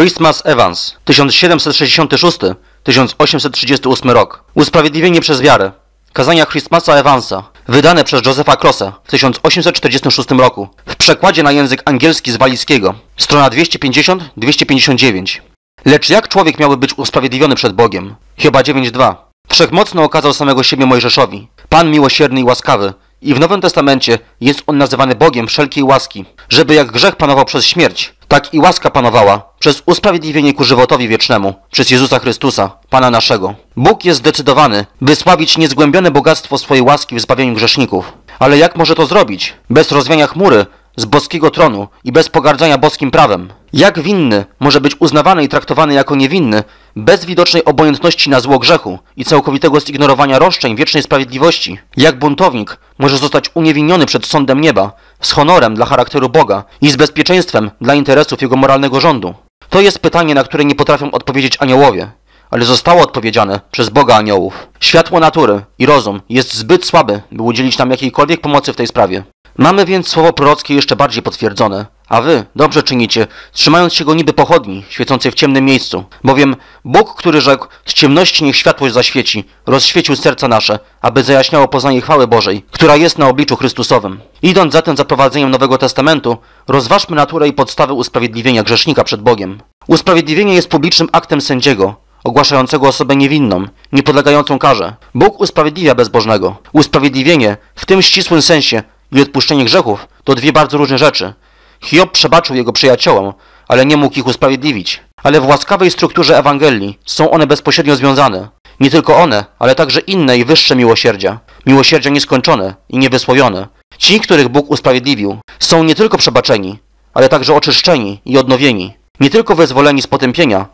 Christmas Evans 1766-1838 rok. Usprawiedliwienie przez wiarę. Kazania Christmasa Evansa wydane przez Josepha Crossa w 1846 roku. W przekładzie na język angielski z walijskiego. Strona 250-259 Lecz jak człowiek miałby być usprawiedliwiony przed Bogiem? Chyba 9.2 Wszechmocno okazał samego siebie Mojżeszowi. Pan miłosierny i łaskawy. I w Nowym Testamencie jest on nazywany Bogiem wszelkiej łaski, żeby jak grzech panował przez śmierć, tak i łaska panowała przez usprawiedliwienie ku żywotowi wiecznemu, przez Jezusa Chrystusa, Pana naszego. Bóg jest zdecydowany, by sławić niezgłębione bogactwo swojej łaski w zbawieniu grzeszników. Ale jak może to zrobić? Bez rozwiania chmury z boskiego tronu i bez pogardzania boskim prawem. Jak winny może być uznawany i traktowany jako niewinny bez widocznej obojętności na zło grzechu i całkowitego zignorowania roszczeń wiecznej sprawiedliwości? Jak buntownik może zostać uniewinniony przed sądem nieba z honorem dla charakteru Boga i z bezpieczeństwem dla interesów jego moralnego rządu? To jest pytanie, na które nie potrafią odpowiedzieć aniołowie ale zostało odpowiedziane przez Boga aniołów. Światło natury i rozum jest zbyt słaby, by udzielić nam jakiejkolwiek pomocy w tej sprawie. Mamy więc słowo prorockie jeszcze bardziej potwierdzone, a wy dobrze czynicie, trzymając się go niby pochodni, świecącej w ciemnym miejscu. Bowiem Bóg, który rzekł, z ciemności niech światłość zaświeci, rozświecił serca nasze, aby zajaśniało poznanie chwały Bożej, która jest na obliczu Chrystusowym. Idąc zatem za prowadzeniem Nowego Testamentu, rozważmy naturę i podstawy usprawiedliwienia grzesznika przed Bogiem. Usprawiedliwienie jest publicznym aktem sędziego, ogłaszającego osobę niewinną, niepodlegającą karze. Bóg usprawiedliwia bezbożnego. Usprawiedliwienie, w tym ścisłym sensie, i odpuszczenie grzechów to dwie bardzo różne rzeczy. Hiob przebaczył jego przyjaciołom, ale nie mógł ich usprawiedliwić. Ale w łaskawej strukturze Ewangelii są one bezpośrednio związane. Nie tylko one, ale także inne i wyższe miłosierdzia. Miłosierdzia nieskończone i niewysłowione. Ci, których Bóg usprawiedliwił, są nie tylko przebaczeni, ale także oczyszczeni i odnowieni. Nie tylko wyzwoleni z potępienia,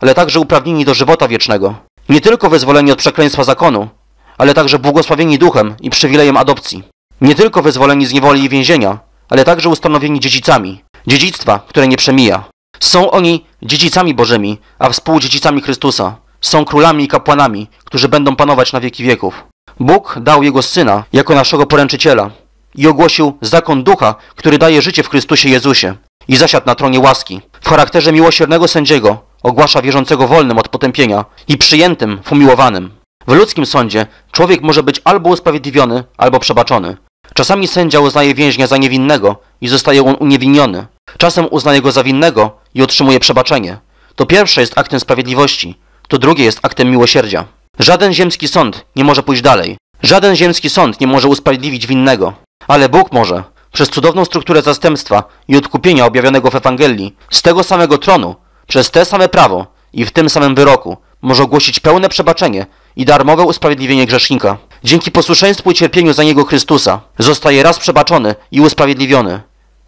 ale także uprawnieni do żywota wiecznego. Nie tylko wyzwoleni od przekleństwa zakonu, ale także błogosławieni duchem i przywilejem adopcji. Nie tylko wyzwoleni z niewoli i więzienia, ale także ustanowieni dziedzicami, dziedzictwa, które nie przemija. Są oni dziedzicami Bożymi, a współdziedzicami Chrystusa. Są królami i kapłanami, którzy będą panować na wieki wieków. Bóg dał Jego Syna jako naszego poręczyciela i ogłosił zakon Ducha, który daje życie w Chrystusie Jezusie i zasiadł na tronie łaski. W charakterze miłosiernego sędziego ogłasza wierzącego wolnym od potępienia i przyjętym w umiłowanym. W ludzkim sądzie człowiek może być albo usprawiedliwiony, albo przebaczony. Czasami sędzia uznaje więźnia za niewinnego i zostaje on uniewinniony. Czasem uznaje go za winnego i otrzymuje przebaczenie. To pierwsze jest aktem sprawiedliwości, to drugie jest aktem miłosierdzia. Żaden ziemski sąd nie może pójść dalej. Żaden ziemski sąd nie może usprawiedliwić winnego. Ale Bóg może, przez cudowną strukturę zastępstwa i odkupienia objawionego w Ewangelii, z tego samego tronu, przez te same prawo i w tym samym wyroku, może ogłosić pełne przebaczenie i darmowe usprawiedliwienie grzesznika. Dzięki posłuszeństwu i cierpieniu za Niego Chrystusa zostaje raz przebaczony i usprawiedliwiony.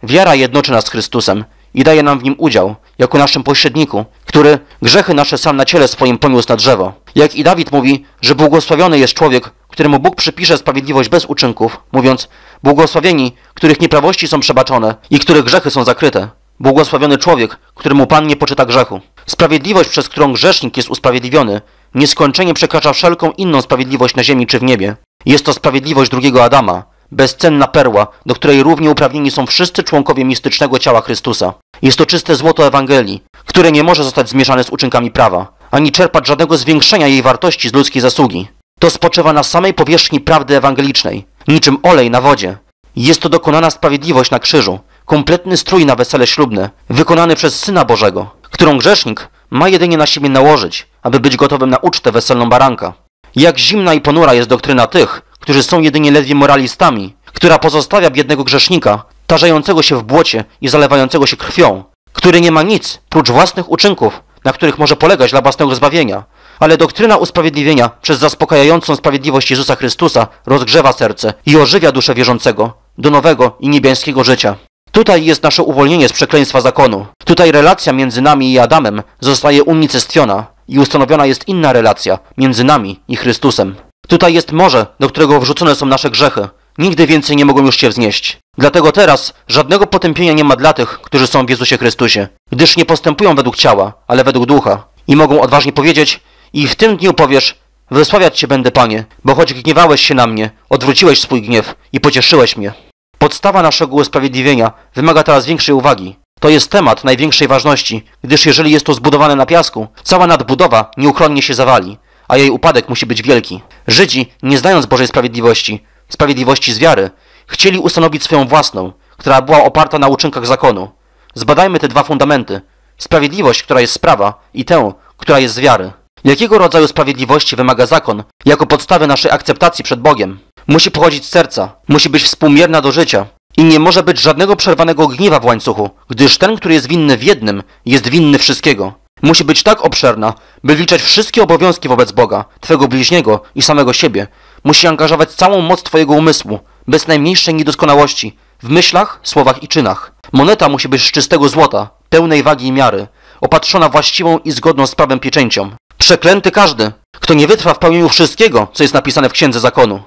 Wiara jednoczy nas z Chrystusem i daje nam w nim udział, jako naszym pośredniku, który grzechy nasze sam na ciele swoim poniósł na drzewo. Jak i Dawid mówi, że błogosławiony jest człowiek, któremu Bóg przypisze sprawiedliwość bez uczynków, mówiąc, błogosławieni, których nieprawości są przebaczone i których grzechy są zakryte. Błogosławiony człowiek, któremu Pan nie poczyta grzechu. Sprawiedliwość, przez którą grzesznik jest usprawiedliwiony, nieskończenie przekracza wszelką inną sprawiedliwość na ziemi czy w niebie. Jest to sprawiedliwość drugiego Adama, bezcenna perła, do której równie uprawnieni są wszyscy członkowie mistycznego ciała Chrystusa. Jest to czyste złoto Ewangelii, które nie może zostać zmieszane z uczynkami prawa, ani czerpać żadnego zwiększenia jej wartości z ludzkiej zasługi. To spoczywa na samej powierzchni prawdy ewangelicznej, niczym olej na wodzie. Jest to dokonana sprawiedliwość na krzyżu, kompletny strój na wesele ślubne, wykonany przez Syna Bożego, którą grzesznik ma jedynie na siebie nałożyć, aby być gotowym na ucztę weselną baranka. Jak zimna i ponura jest doktryna tych, którzy są jedynie ledwie moralistami, która pozostawia biednego grzesznika, tarzejącego się w błocie i zalewającego się krwią, który nie ma nic prócz własnych uczynków, na których może polegać dla własnego zbawienia, ale doktryna usprawiedliwienia przez zaspokajającą sprawiedliwość Jezusa Chrystusa rozgrzewa serce i ożywia duszę wierzącego do nowego i niebiańskiego życia. Tutaj jest nasze uwolnienie z przekleństwa zakonu. Tutaj relacja między nami i Adamem zostaje unicestwiona i ustanowiona jest inna relacja między nami i Chrystusem. Tutaj jest morze, do którego wrzucone są nasze grzechy. Nigdy więcej nie mogą już się wznieść. Dlatego teraz żadnego potępienia nie ma dla tych, którzy są w Jezusie Chrystusie, gdyż nie postępują według ciała, ale według ducha. I mogą odważnie powiedzieć, i w tym dniu powiesz, wysławiać Cię będę, Panie, bo choć gniewałeś się na mnie, odwróciłeś swój gniew i pocieszyłeś mnie. Podstawa naszego usprawiedliwienia wymaga teraz większej uwagi. To jest temat największej ważności, gdyż jeżeli jest to zbudowane na piasku, cała nadbudowa nieuchronnie się zawali, a jej upadek musi być wielki. Żydzi, nie znając Bożej sprawiedliwości, sprawiedliwości z wiary, chcieli ustanowić swoją własną, która była oparta na uczynkach zakonu. Zbadajmy te dwa fundamenty. Sprawiedliwość, która jest z prawa i tę, która jest z wiary. Jakiego rodzaju sprawiedliwości wymaga zakon jako podstawy naszej akceptacji przed Bogiem? Musi pochodzić z serca, musi być współmierna do życia i nie może być żadnego przerwanego gniewa w łańcuchu, gdyż ten, który jest winny w jednym, jest winny wszystkiego. Musi być tak obszerna, by wliczać wszystkie obowiązki wobec Boga, Twego bliźniego i samego siebie. Musi angażować całą moc Twojego umysłu, bez najmniejszej niedoskonałości, w myślach, słowach i czynach. Moneta musi być z czystego złota, pełnej wagi i miary, opatrzona właściwą i zgodną z prawem pieczęcią. Przeklęty każdy, kto nie wytrwa w pełnieniu wszystkiego, co jest napisane w Księdze Zakonu.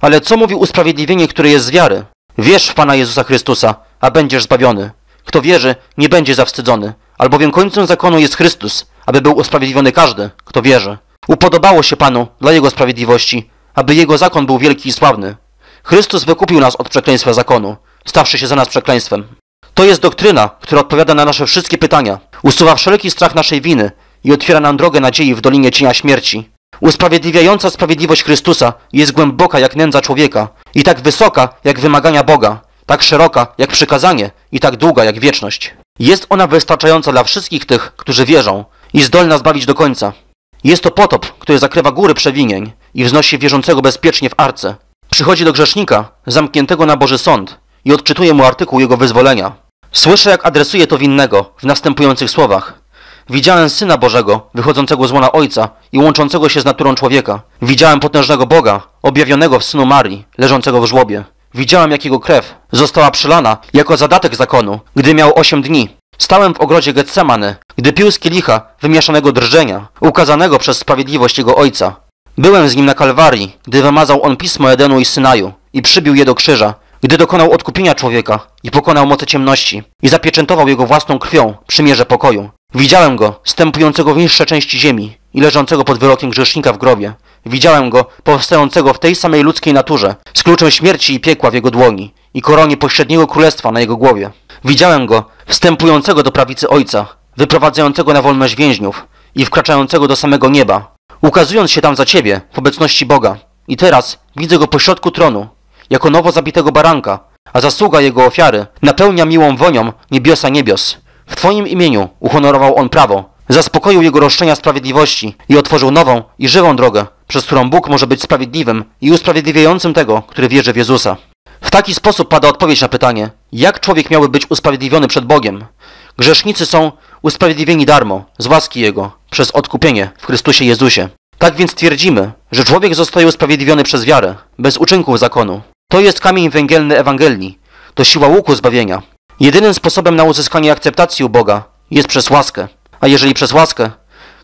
Ale co mówi usprawiedliwienie, które jest z wiary? Wierz w Pana Jezusa Chrystusa, a będziesz zbawiony. Kto wierzy, nie będzie zawstydzony, albowiem końcem zakonu jest Chrystus, aby był usprawiedliwiony każdy, kto wierzy. Upodobało się Panu dla Jego sprawiedliwości, aby Jego zakon był wielki i sławny. Chrystus wykupił nas od przekleństwa zakonu, stawszy się za nas przekleństwem. To jest doktryna, która odpowiada na nasze wszystkie pytania, usuwa wszelki strach naszej winy i otwiera nam drogę nadziei w dolinie cienia śmierci. Usprawiedliwiająca sprawiedliwość Chrystusa jest głęboka jak nędza człowieka i tak wysoka jak wymagania Boga, tak szeroka jak przykazanie i tak długa jak wieczność. Jest ona wystarczająca dla wszystkich tych, którzy wierzą i zdolna zbawić do końca. Jest to potop, który zakrywa góry przewinień i wznosi wierzącego bezpiecznie w arce. Przychodzi do grzesznika, zamkniętego na Boży Sąd i odczytuje mu artykuł jego wyzwolenia. Słyszę, jak adresuje to winnego w następujących słowach. Widziałem Syna Bożego, wychodzącego z łona Ojca i łączącego się z naturą człowieka. Widziałem potężnego Boga, objawionego w Synu Marii, leżącego w żłobie. Widziałem, jak jego krew została przelana jako zadatek zakonu, gdy miał osiem dni. Stałem w ogrodzie Getsemane, gdy pił z kielicha wymieszanego drżenia, ukazanego przez sprawiedliwość jego ojca. Byłem z nim na Kalwarii, gdy wymazał on pismo Edenu i Synaju i przybił je do krzyża, gdy dokonał odkupienia człowieka i pokonał moce ciemności i zapieczętował jego własną krwią przymierze pokoju. Widziałem go, stępującego w niższe części ziemi i leżącego pod wyrokiem grzesznika w grobie. Widziałem go, powstającego w tej samej ludzkiej naturze, z kluczem śmierci i piekła w jego dłoni i koronie pośredniego królestwa na jego głowie. Widziałem go, wstępującego do prawicy Ojca, wyprowadzającego na wolność więźniów i wkraczającego do samego nieba, ukazując się tam za Ciebie w obecności Boga. I teraz widzę go pośrodku tronu, jako nowo zabitego baranka, a zasługa jego ofiary napełnia miłą wonią niebiosa niebios. W Twoim imieniu uhonorował on prawo, zaspokoił jego roszczenia sprawiedliwości i otworzył nową i żywą drogę, przez którą Bóg może być sprawiedliwym i usprawiedliwiającym tego, który wierzy w Jezusa. W taki sposób pada odpowiedź na pytanie, jak człowiek miałby być usprawiedliwiony przed Bogiem. Grzesznicy są usprawiedliwieni darmo, z łaski Jego, przez odkupienie w Chrystusie Jezusie. Tak więc twierdzimy, że człowiek zostaje usprawiedliwiony przez wiarę, bez uczynków zakonu. To jest kamień węgielny Ewangelii, to siła łuku zbawienia. Jedynym sposobem na uzyskanie akceptacji u Boga jest przez łaskę, a jeżeli przez łaskę,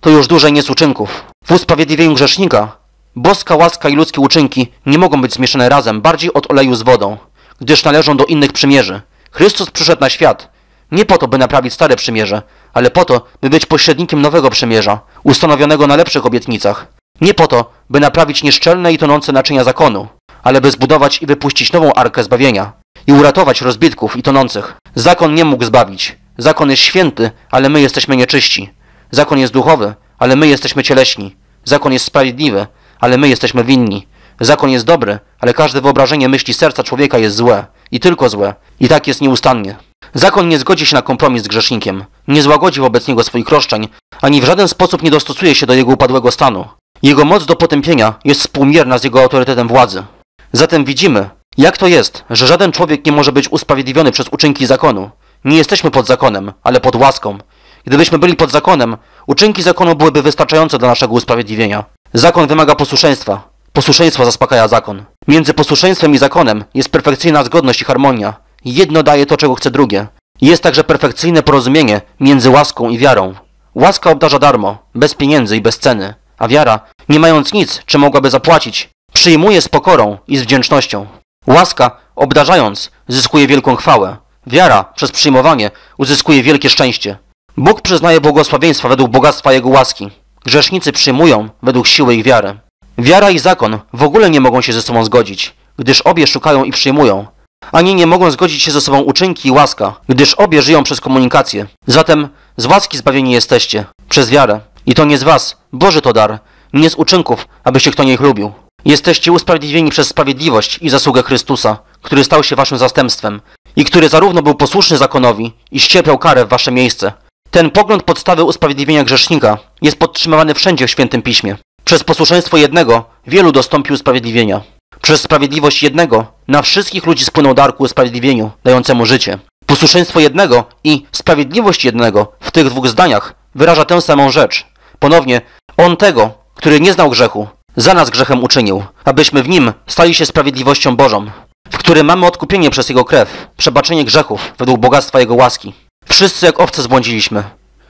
to już dłużej nie z uczynków. W usprawiedliwieniu grzesznika boska łaska i ludzkie uczynki nie mogą być zmieszane razem bardziej od oleju z wodą, gdyż należą do innych przymierzy. Chrystus przyszedł na świat nie po to, by naprawić stare przymierze, ale po to, by być pośrednikiem nowego przymierza, ustanowionego na lepszych obietnicach. Nie po to, by naprawić nieszczelne i tonące naczynia zakonu, ale by zbudować i wypuścić nową arkę zbawienia i uratować rozbitków i tonących. Zakon nie mógł zbawić. Zakon jest święty, ale my jesteśmy nieczyści. Zakon jest duchowy, ale my jesteśmy cieleśni. Zakon jest sprawiedliwy, ale my jesteśmy winni. Zakon jest dobry, ale każde wyobrażenie myśli serca człowieka jest złe i tylko złe. I tak jest nieustannie. Zakon nie zgodzi się na kompromis z grzesznikiem, nie złagodzi wobec niego swoich roszczeń, ani w żaden sposób nie dostosuje się do jego upadłego stanu. Jego moc do potępienia jest współmierna z jego autorytetem władzy. Zatem widzimy, jak to jest, że żaden człowiek nie może być usprawiedliwiony przez uczynki zakonu. Nie jesteśmy pod zakonem, ale pod łaską. Gdybyśmy byli pod zakonem, uczynki zakonu byłyby wystarczające do naszego usprawiedliwienia. Zakon wymaga posłuszeństwa. Posłuszeństwo zaspokaja zakon. Między posłuszeństwem i zakonem jest perfekcyjna zgodność i harmonia. Jedno daje to, czego chce drugie. Jest także perfekcyjne porozumienie między łaską i wiarą. Łaska obdarza darmo, bez pieniędzy i bez ceny, a wiara, nie mając nic, czy mogłaby zapłacić, przyjmuje z pokorą i z wdzięcznością. Łaska, obdarzając, zyskuje wielką chwałę. Wiara, przez przyjmowanie, uzyskuje wielkie szczęście. Bóg przyznaje błogosławieństwa według bogactwa Jego łaski. Grzesznicy przyjmują według siły ich wiary. Wiara i zakon w ogóle nie mogą się ze sobą zgodzić, gdyż obie szukają i przyjmują, Ani nie mogą zgodzić się ze sobą uczynki i łaska, gdyż obie żyją przez komunikację. Zatem z łaski zbawieni jesteście, przez wiarę. I to nie z was, Boży to dar, nie z uczynków, aby się kto nie chlubił. Jesteście usprawiedliwieni przez sprawiedliwość i zasługę Chrystusa, który stał się waszym zastępstwem i który zarówno był posłuszny zakonowi i ścierpiał karę w wasze miejsce. Ten pogląd podstawy usprawiedliwienia grzesznika jest podtrzymywany wszędzie w Świętym Piśmie. Przez posłuszeństwo jednego wielu dostąpi usprawiedliwienia. Przez sprawiedliwość jednego na wszystkich ludzi spłynął dar ku usprawiedliwieniu, dającemu życie. Posłuszeństwo jednego i sprawiedliwość jednego w tych dwóch zdaniach wyraża tę samą rzecz. Ponownie, on tego, który nie znał grzechu, za nas grzechem uczynił, abyśmy w nim stali się sprawiedliwością Bożą, w którym mamy odkupienie przez Jego krew, przebaczenie grzechów według bogactwa Jego łaski. Wszyscy jak owce zbłądziliśmy.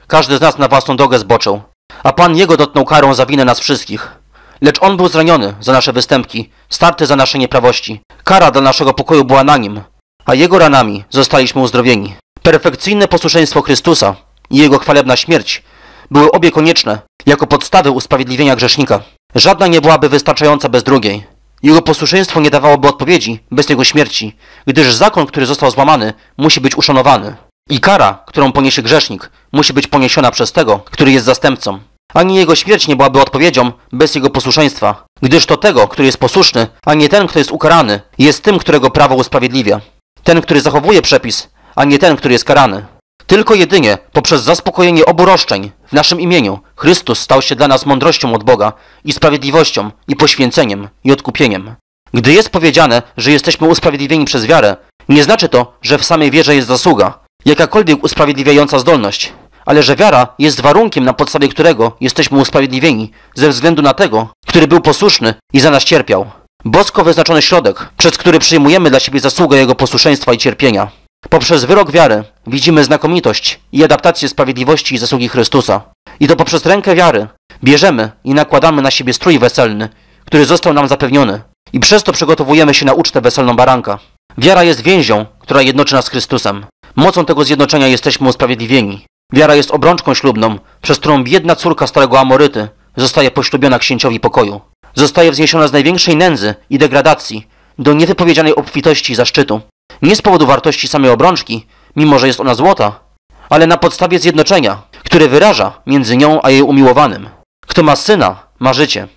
Każdy z nas na własną drogę zboczył, a Pan Jego dotknął karą za winę nas wszystkich. Lecz On był zraniony za nasze występki, starty za nasze nieprawości. Kara dla naszego pokoju była na Nim, a Jego ranami zostaliśmy uzdrowieni. Perfekcyjne posłuszeństwo Chrystusa i Jego chwalebna śmierć były obie konieczne jako podstawy usprawiedliwienia grzesznika. Żadna nie byłaby wystarczająca bez drugiej. Jego posłuszeństwo nie dawałoby odpowiedzi bez jego śmierci, gdyż zakon, który został złamany, musi być uszanowany. I kara, którą poniesie grzesznik, musi być poniesiona przez tego, który jest zastępcą. Ani jego śmierć nie byłaby odpowiedzią bez jego posłuszeństwa, gdyż to tego, który jest posłuszny, a nie ten, kto jest ukarany, jest tym, którego prawo usprawiedliwia. Ten, który zachowuje przepis, a nie ten, który jest karany. Tylko jedynie poprzez zaspokojenie obu roszczeń w naszym imieniu Chrystus stał się dla nas mądrością od Boga i sprawiedliwością i poświęceniem i odkupieniem. Gdy jest powiedziane, że jesteśmy usprawiedliwieni przez wiarę, nie znaczy to, że w samej wierze jest zasługa, jakakolwiek usprawiedliwiająca zdolność, ale że wiara jest warunkiem, na podstawie którego jesteśmy usprawiedliwieni ze względu na tego, który był posłuszny i za nas cierpiał. Bosko wyznaczony środek, przez który przyjmujemy dla siebie zasługę Jego posłuszeństwa i cierpienia. Poprzez wyrok wiary widzimy znakomitość i adaptację sprawiedliwości i zasługi Chrystusa. I to poprzez rękę wiary bierzemy i nakładamy na siebie strój weselny, który został nam zapewniony. I przez to przygotowujemy się na ucztę weselną baranka. Wiara jest więzią, która jednoczy nas z Chrystusem. Mocą tego zjednoczenia jesteśmy usprawiedliwieni. Wiara jest obrączką ślubną, przez którą biedna córka starego Amoryty zostaje poślubiona księciowi pokoju. Zostaje wzniesiona z największej nędzy i degradacji do niewypowiedzianej obfitości zaszczytu. Nie z powodu wartości samej obrączki, mimo że jest ona złota, ale na podstawie zjednoczenia, które wyraża między nią a jej umiłowanym. Kto ma syna, ma życie.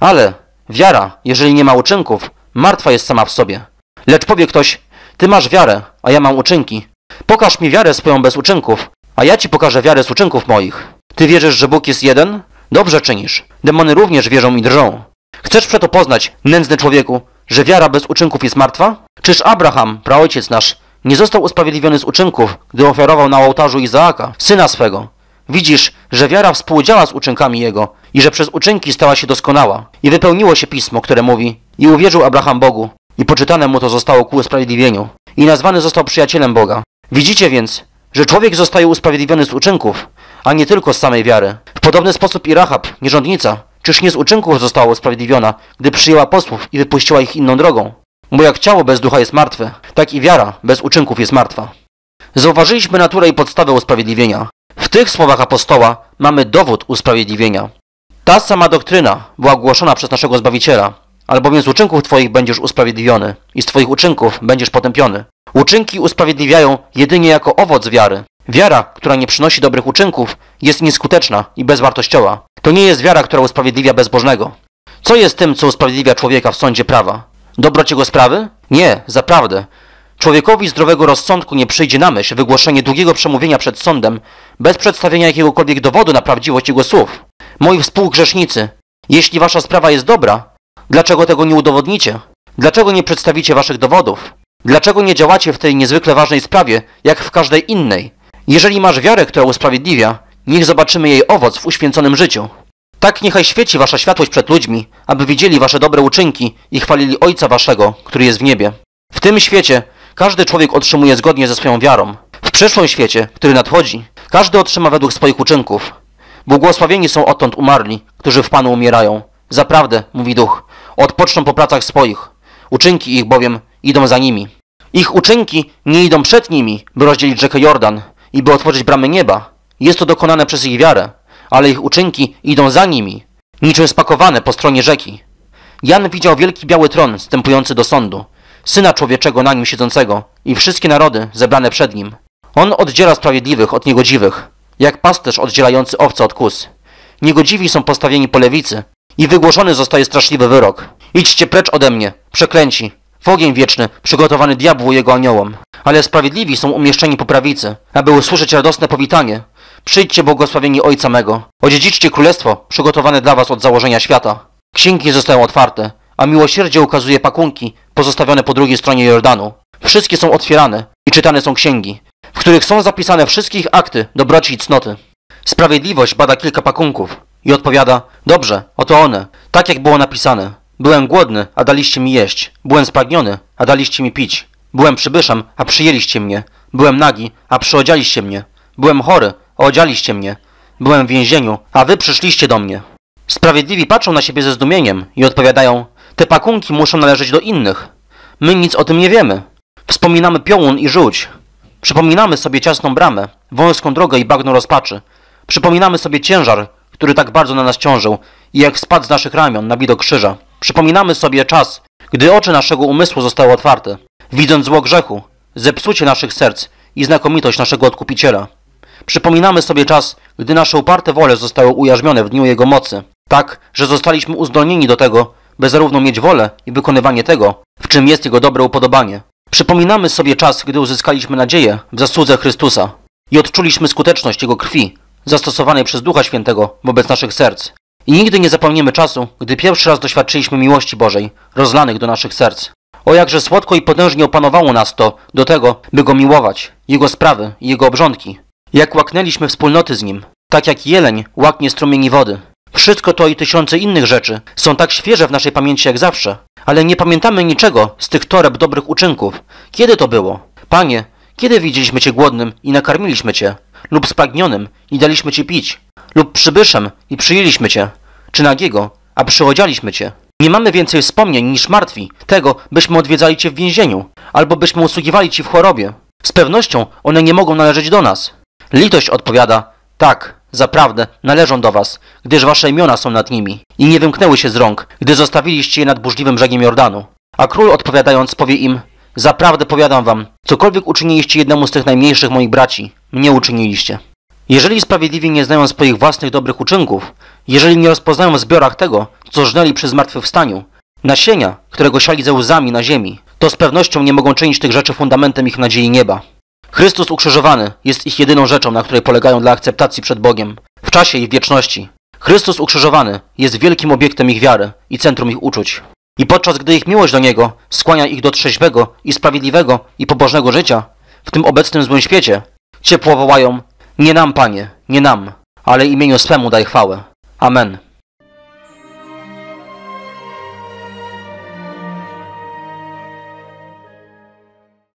Ale wiara, jeżeli nie ma uczynków, martwa jest sama w sobie. Lecz powie ktoś, ty masz wiarę, a ja mam uczynki. Pokaż mi wiarę swoją bez uczynków, a ja ci pokażę wiarę z uczynków moich. Ty wierzysz, że Bóg jest jeden? Dobrze czynisz. Demony również wierzą i drżą. Chcesz przeto poznać, nędzny człowieku, że wiara bez uczynków jest martwa? Czyż Abraham, praojciec nasz, nie został usprawiedliwiony z uczynków, gdy ofiarował na ołtarzu Izaaka, syna swego? Widzisz, że wiara współdziała z uczynkami jego i że przez uczynki stała się doskonała. I wypełniło się pismo, które mówi i uwierzył Abraham Bogu i poczytane mu to zostało ku usprawiedliwieniu i nazwany został przyjacielem Boga. Widzicie więc, że człowiek zostaje usprawiedliwiony z uczynków, a nie tylko z samej wiary. W podobny sposób i Rahab, nierządnica, czyż nie z uczynków została usprawiedliwiona, gdy przyjęła posłów i wypuściła ich inną drogą? Bo jak ciało bez ducha jest martwe, tak i wiara bez uczynków jest martwa. Zauważyliśmy naturę i podstawę usprawiedliwienia. W tych słowach apostoła mamy dowód usprawiedliwienia. Ta sama doktryna była głoszona przez naszego Zbawiciela, albowiem z uczynków Twoich będziesz usprawiedliwiony i z Twoich uczynków będziesz potępiony. Uczynki usprawiedliwiają jedynie jako owoc wiary. Wiara, która nie przynosi dobrych uczynków, jest nieskuteczna i bezwartościowa. To nie jest wiara, która usprawiedliwia bezbożnego. Co jest tym, co usprawiedliwia człowieka w sądzie prawa? Dobroć jego sprawy? Nie, zaprawdę. Człowiekowi zdrowego rozsądku nie przyjdzie na myśl wygłoszenie długiego przemówienia przed sądem bez przedstawienia jakiegokolwiek dowodu na prawdziwość jego słów. Moi współgrzesznicy, jeśli wasza sprawa jest dobra, dlaczego tego nie udowodnicie? Dlaczego nie przedstawicie waszych dowodów? Dlaczego nie działacie w tej niezwykle ważnej sprawie, jak w każdej innej? Jeżeli masz wiarę, która usprawiedliwia, niech zobaczymy jej owoc w uświęconym życiu. Tak niechaj świeci wasza światłość przed ludźmi, aby widzieli wasze dobre uczynki i chwalili Ojca waszego, który jest w niebie. W tym świecie każdy człowiek otrzymuje zgodnie ze swoją wiarą. W przyszłym świecie, który nadchodzi, każdy otrzyma według swoich uczynków. Błogosławieni są odtąd umarli, którzy w Panu umierają. Zaprawdę, mówi Duch, odpoczną po pracach swoich. Uczynki ich bowiem idą za nimi. Ich uczynki nie idą przed nimi, by rozdzielić rzekę Jordan i by otworzyć bramy nieba. Jest to dokonane przez ich wiarę, ale ich uczynki idą za nimi, niczym spakowane po stronie rzeki. Jan widział wielki biały tron wstępujący do sądu. Syna Człowieczego na nim siedzącego i wszystkie narody zebrane przed nim. On oddziela sprawiedliwych od niegodziwych, jak pasterz oddzielający owce od kus. Niegodziwi są postawieni po lewicy i wygłoszony zostaje straszliwy wyrok. Idźcie precz ode mnie, przeklęci, w ogień wieczny, przygotowany diabłu jego aniołom. Ale sprawiedliwi są umieszczeni po prawicy, aby usłyszeć radosne powitanie. Przyjdźcie błogosławieni Ojca mego. Odziedziczcie królestwo, przygotowane dla was od założenia świata. Księgi zostają otwarte, a miłosierdzie ukazuje pakunki, pozostawione po drugiej stronie Jordanu. Wszystkie są otwierane i czytane są księgi, w których są zapisane wszystkie ich akty, dobroci i cnoty. Sprawiedliwość bada kilka pakunków i odpowiada, dobrze, oto one, tak jak było napisane. Byłem głodny, a daliście mi jeść. Byłem spragniony, a daliście mi pić. Byłem przybyszem, a przyjęliście mnie. Byłem nagi, a przyodzialiście mnie. Byłem chory, a odzialiście mnie. Byłem w więzieniu, a wy przyszliście do mnie. Sprawiedliwi patrzą na siebie ze zdumieniem i odpowiadają, te pakunki muszą należeć do innych. My nic o tym nie wiemy. Wspominamy piołun i żółć. Przypominamy sobie ciasną bramę, wąską drogę i bagno rozpaczy. Przypominamy sobie ciężar, który tak bardzo na nas ciążył i jak spadł z naszych ramion na widok krzyża. Przypominamy sobie czas, gdy oczy naszego umysłu zostały otwarte, widząc zło grzechu, zepsucie naszych serc i znakomitość naszego Odkupiciela. Przypominamy sobie czas, gdy nasze uparte wole zostały ujarzmione w dniu Jego mocy, tak, że zostaliśmy uzdolnieni do tego, by zarówno mieć wolę i wykonywanie tego, w czym jest Jego dobre upodobanie. Przypominamy sobie czas, gdy uzyskaliśmy nadzieję w zasłudze Chrystusa i odczuliśmy skuteczność Jego krwi, zastosowanej przez Ducha Świętego wobec naszych serc. I nigdy nie zapomnimy czasu, gdy pierwszy raz doświadczyliśmy miłości Bożej, rozlanych do naszych serc. O jakże słodko i potężnie opanowało nas to do tego, by Go miłować, Jego sprawy i Jego obrządki. Jak łaknęliśmy wspólnoty z Nim, tak jak jeleń łaknie strumieni wody. Wszystko to i tysiące innych rzeczy są tak świeże w naszej pamięci jak zawsze, ale nie pamiętamy niczego z tych toreb dobrych uczynków. Kiedy to było? Panie, kiedy widzieliśmy Cię głodnym i nakarmiliśmy Cię? Lub spragnionym i daliśmy Ci pić? Lub przybyszem i przyjęliśmy Cię? Czy nagiego, a przyodzialiśmy Cię? Nie mamy więcej wspomnień niż martwi tego, byśmy odwiedzali Cię w więzieniu, albo byśmy usługiwali Ci w chorobie. Z pewnością one nie mogą należeć do nas. Litość odpowiada, tak, zaprawdę, należą do was, gdyż wasze imiona są nad nimi i nie wymknęły się z rąk, gdy zostawiliście je nad burzliwym brzegiem Jordanu. A król odpowiadając powie im, zaprawdę powiadam wam, cokolwiek uczyniliście jednemu z tych najmniejszych moich braci, mnie uczyniliście. Jeżeli sprawiedliwi nie znają swoich własnych dobrych uczynków, jeżeli nie rozpoznają w zbiorach tego, co żnęli przy zmartwychwstaniu, nasienia, którego siali ze łzami na ziemi, to z pewnością nie mogą czynić tych rzeczy fundamentem ich nadziei nieba. Chrystus ukrzyżowany jest ich jedyną rzeczą, na której polegają dla akceptacji przed Bogiem, w czasie i w wieczności. Chrystus ukrzyżowany jest wielkim obiektem ich wiary i centrum ich uczuć. I podczas gdy ich miłość do Niego skłania ich do trzeźwego i sprawiedliwego i pobożnego życia, w tym obecnym złym świecie, ciepło wołają, nie nam, Panie, nie nam, ale imieniu swemu daj chwałę. Amen.